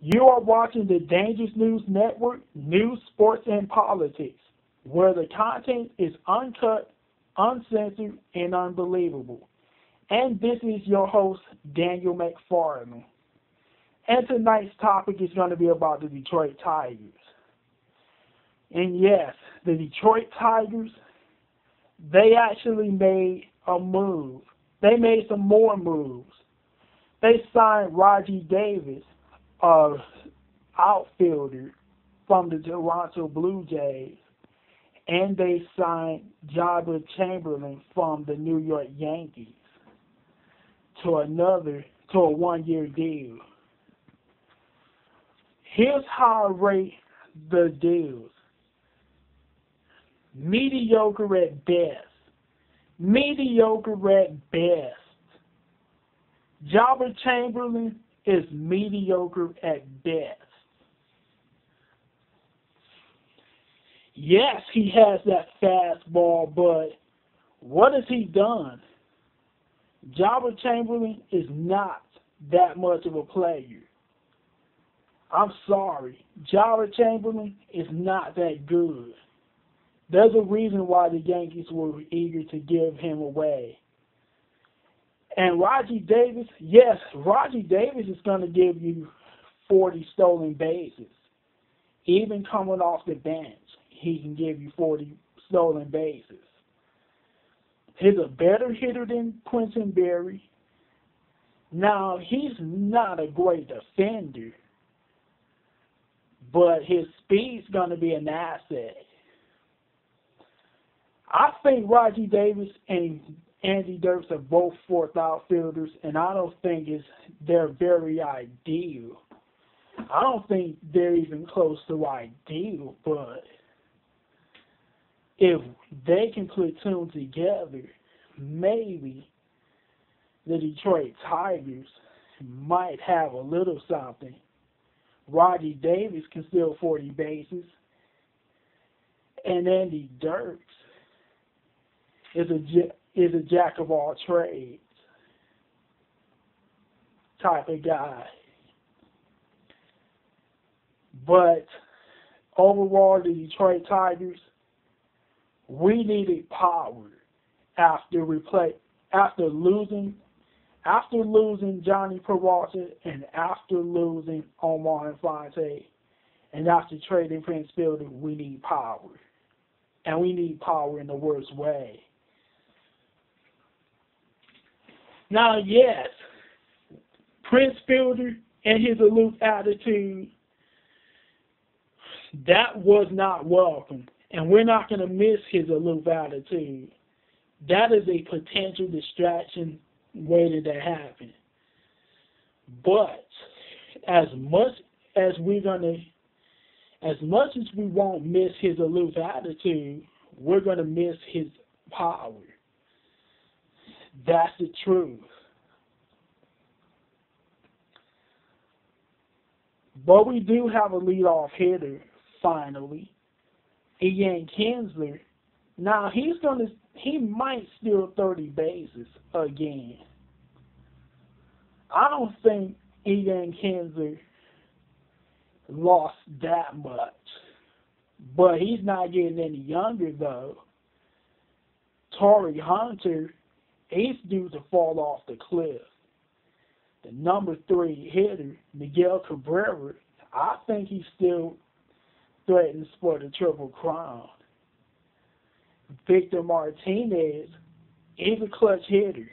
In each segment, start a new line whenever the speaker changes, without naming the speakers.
You are watching the Dangerous News Network, news, sports, and politics, where the content is uncut, uncensored, and unbelievable. And this is your host, Daniel McFarland. And tonight's topic is going to be about the Detroit Tigers. And yes, the Detroit Tigers, they actually made a move. They made some more moves. They signed Rajai Davis, a outfielder from the Toronto Blue Jays, and they signed Joba Chamberlain from the New York Yankees to another to a one-year deal. Here's how I rate the deals. Mediocre at best. Mediocre at best. Joba Chamberlain is mediocre at best. Yes, he has that fastball, but what has he done? Joba Chamberlain is not that much of a player. I'm sorry. Joba Chamberlain is not that good. There's a reason why the Yankees were eager to give him away. And Rajai Davis, yes, Rajai Davis is going to give you 40 stolen bases. Even coming off the bench, he can give you 40 stolen bases. He's a better hitter than Quintin Berry. Now, he's not a great defender, but his speed's going to be an asset. I think Rajai Davis and Andy Dirks are both fourth outfielders, and I don't think it's they're very ideal. I don't think they're even close to ideal, but if they can platoon together, maybe the Detroit Tigers might have a little something. Rajai Davis can steal 40 bases, and Andy Dirks is a is a jack of all trades type of guy. But overall, the Detroit Tigers, we needed power after replay after losing after losing Jhonny Peralta and after losing Omar Infante and after trading Prince Fielder, we need power. And we need power in the worst way. Now, yes, Prince Fielder and his aloof attitude, that was not welcome. And we're not going to miss his aloof attitude. That is a potential distraction waiting to happen. But as much as we're going to, as much as we won't miss his aloof attitude, we're going to miss his power. That's the truth. But we do have a leadoff hitter, finally. Ian Kinsler. Now he's gonna he might steal thirty bases again. I don't think Ian Kinsler lost that much. But he's not getting any younger though. Torii Hunter he's due to fall off the cliff. The number three hitter, Miguel Cabrera, I think he still threatens for the Triple Crown. Victor Martinez is a clutch hitter.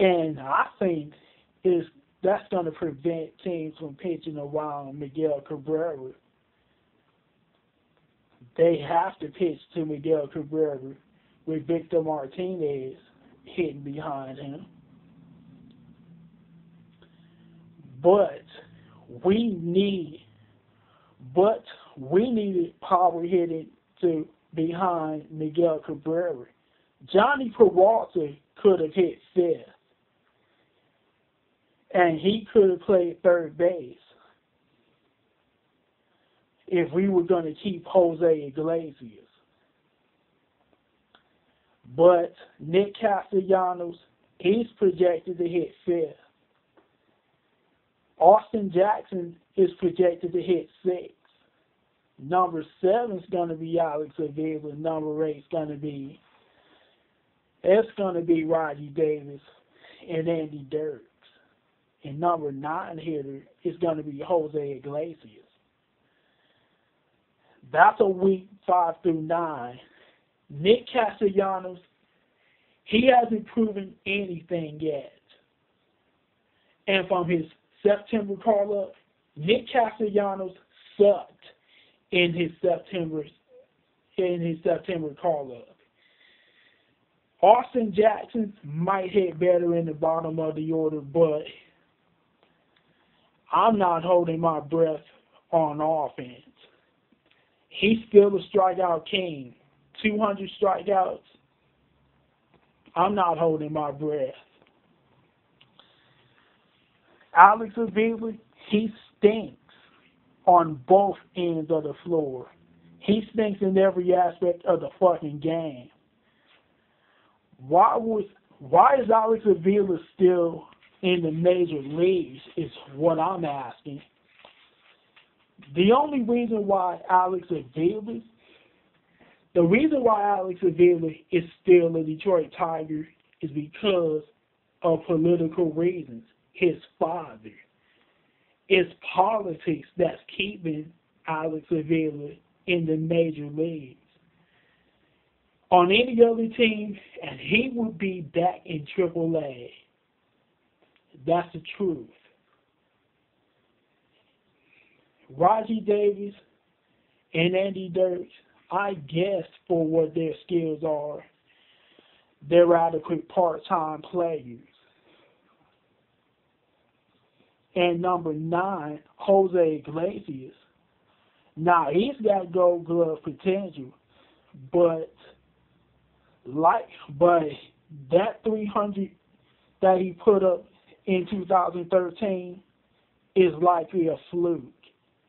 And I think is that's going to prevent teams from pitching around Miguel Cabrera. They have to pitch to Miguel Cabrera with Victor Martinez hitting behind him. But we need, but we needed power hitting to behind Miguel Cabrera. Jhonny Peralta could have hit fifth, and he could have played third base if we were going to keep Jose Iglesias. But Nick Castellanos, he's projected to hit fifth. Austin Jackson is projected to hit six. Number seven is going to be Alex Avila. Number eight is going to be it's going to be Rajai Davis and Andy Dirks. And number nine hitter is going to be Jose Iglesias. That's a week five through nine. Nick Castellanos, he hasn't proven anything yet. And from his September call up, Nick Castellanos sucked in his September in his September call up. Austin Jackson might hit better in the bottom of the order, but I'm not holding my breath on offense. He's still a strikeout king. 200 strikeouts. I'm not holding my breath. Alex Avila, he stinks on both ends of the floor. He stinks in every aspect of the fucking game. Why was why is Alex Avila still in the major leagues is what I'm asking. The only reason why Alex Avila the reason why Alex Avila is still a Detroit Tiger is because of political reasons. His father. It's politics that's keeping Alex Avila in the major leagues. On any other team, and he would be back in AAA. That's the truth. Rajai Davis and Andy Dirks, I guess for what their skills are, they're adequate part-time players. And number nine, Jose Iglesias. Now he's got Gold Glove potential, but like, but that 300 that he put up in 2013 is likely a fluke,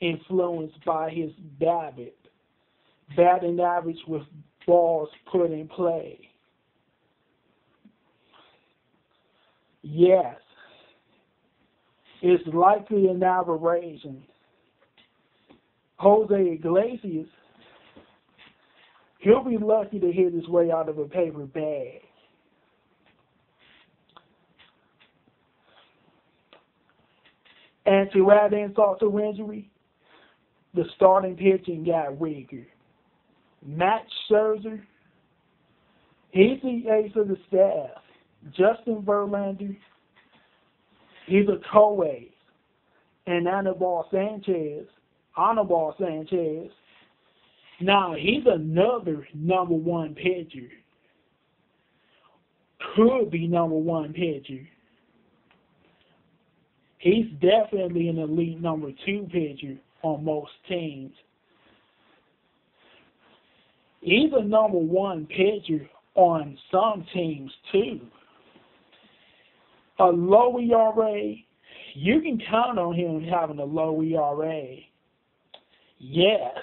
influenced by his BABIP, batting average with balls put in play. Yes, it's likely an aberration. Jose Iglesias, he'll be lucky to hit his way out of a paper bag. And to add insult to injury, the starting pitching got weaker. Max Scherzer, he's the ace of the staff. Justin Verlander, he's a co-ace. And Anibal Sanchez, Anibal Sanchez, now he's another number one pitcher. Could be number one pitcher he's definitely an elite number two pitcher on most teams. He's a number one pitcher on some teams too. A low ERA, you can count on him having a low ERA. Yes,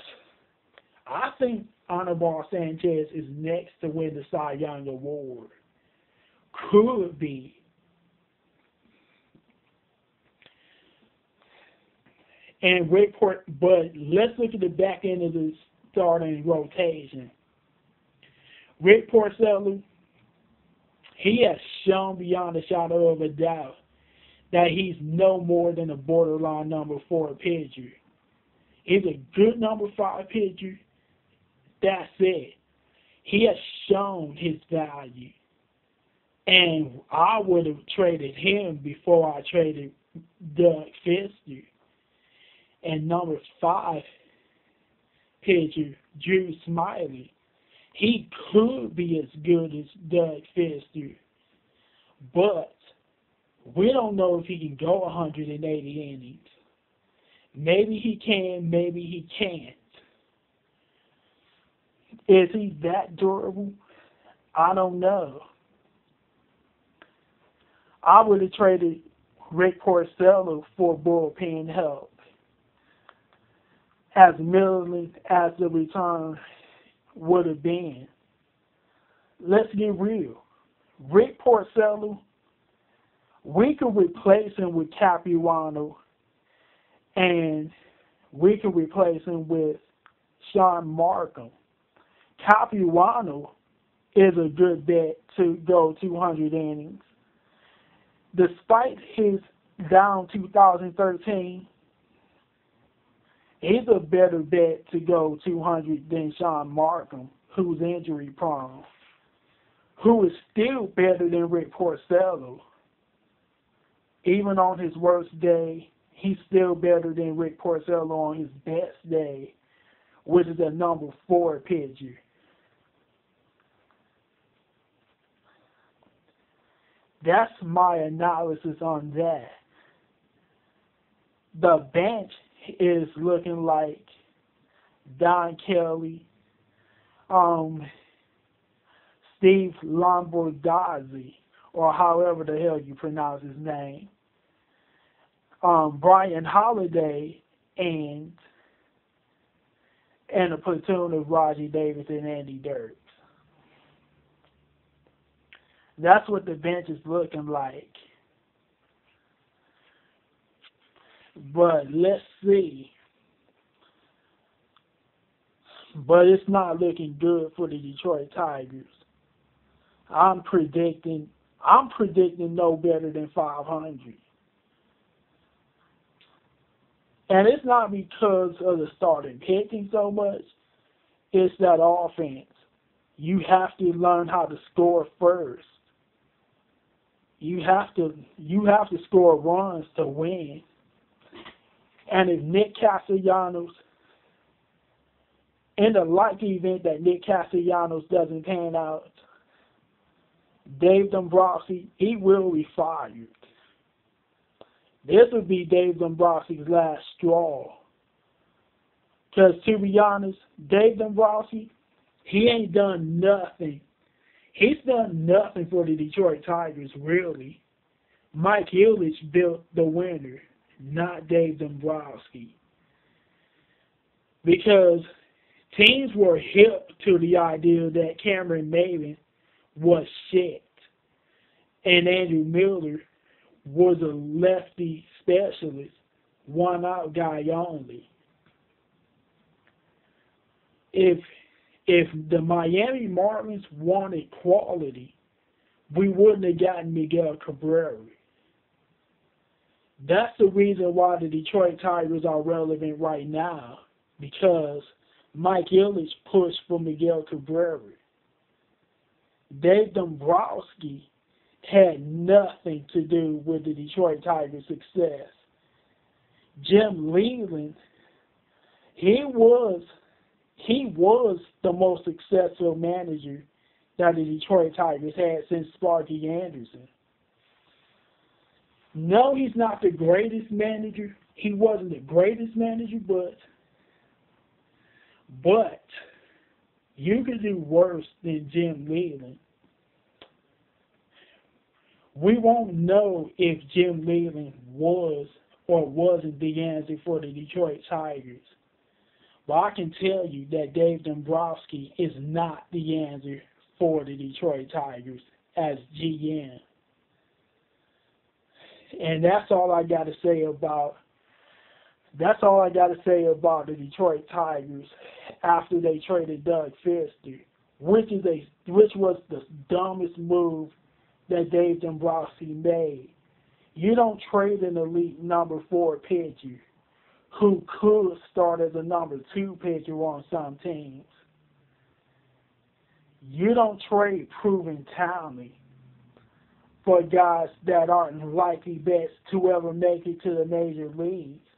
I think Anibal Sanchez is next to win the Cy Young Award. Could be and Rickport, but let's look at the back end of the starting rotation. Rick Porcello, he has shown beyond a shadow of a doubt that he's no more than a borderline number four pitcher. He's a good number five pitcher. That's it. He has shown his value. And I would have traded him before I traded Doug Fister. And number five pitcher, Drew Smyly. He could be as good as Doug Fister, but we don't know if he can go 180 innings. Maybe he can, maybe he can't. Is he that durable? I don't know. I would have traded Rick Porcello for bullpen help as million as the return would have been. Let's get real. Rick Porcello, we could replace him with Capuano and we can replace him with Shaun Marcum. Capuano is a good bet to go 200 innings. Despite his down 2013, he's a better bet to go 200 than Shaun Marcum, who's injury prone, who is still better than Rick Porcello. Even on his worst day, he's still better than Rick Porcello on his best day, which is a number four pitcher. That's my analysis on that. The bench is looking like Don Kelly, um, Steve Lombardozzi, or however the hell you pronounce his name, um, Bryan Holaday, and and a platoon of Rajai Davis and Andy Dirks. That's what the bench is looking like. But let's see. But it's not looking good for the Detroit Tigers. I'm predicting I'm predicting no better than 500. And it's not because of the starting pitching so much. It's that offense. You have to learn how to score first. You have to you have to score runs to win. And if Nick Castellanos, in the likely event that Nick Castellanos doesn't pan out, Dave Dombrowski, he will be fired. This would be Dave Dombrowski's last straw. Because to be honest, Dave Dombrowski, he ain't done nothing he's done nothing for the Detroit Tigers, really. Mike Ilitch built the winner, not Dave Dombrowski. Because teams were hip to the idea that Cameron Maybin was shit. And Andrew Miller was a lefty specialist, one out guy only. If if the Miami Marlins wanted quality, we wouldn't have gotten Miguel Cabrera. That's the reason why the Detroit Tigers are relevant right now, because Mike Ilitch pushed for Miguel Cabrera. Dave Dombrowski had nothing to do with the Detroit Tigers' success. Jim Leyland, he was he was the most successful manager that the Detroit Tigers had since Sparky Anderson. No, he's not the greatest manager. He wasn't the greatest manager, but but you could do worse than Jim Leyland. We won't know if Jim Leyland was or wasn't the answer for the Detroit Tigers. But I can tell you that Dave Dombrowski is not the answer for the Detroit Tigers as GM. And that's all I got to say about that's all I got to say about the Detroit Tigers after they traded Doug Fister, which is a which was the dumbest move that Dave Dombrowski made. You don't trade an elite number four pitcher who could start as a number two pitcher on some teams. You don't trade proven talent for guys that aren't likely best to ever make it to the major leagues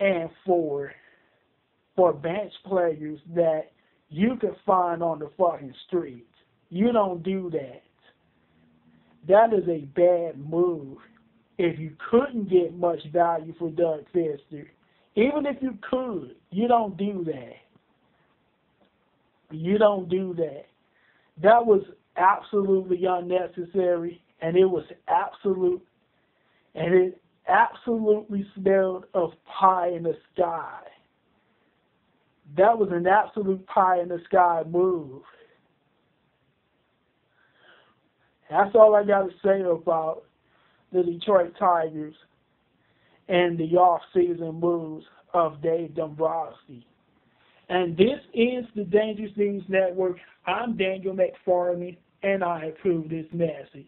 and for for bench players that you can find on the fucking street. You don't do that. That is a bad move. If you couldn't get much value for Doug Fister, even if you could, you don't do that. You don't do that. That was absolutely unnecessary, and it was absolute, and it absolutely smelled of pie in the sky. That was an absolute pie in the sky move. That's all I got to say about the Detroit Tigers and the off-season moves of Dave Dombrowski. And this is the Dangerous News Network. I'm Daniel McFarland, and I approve this message.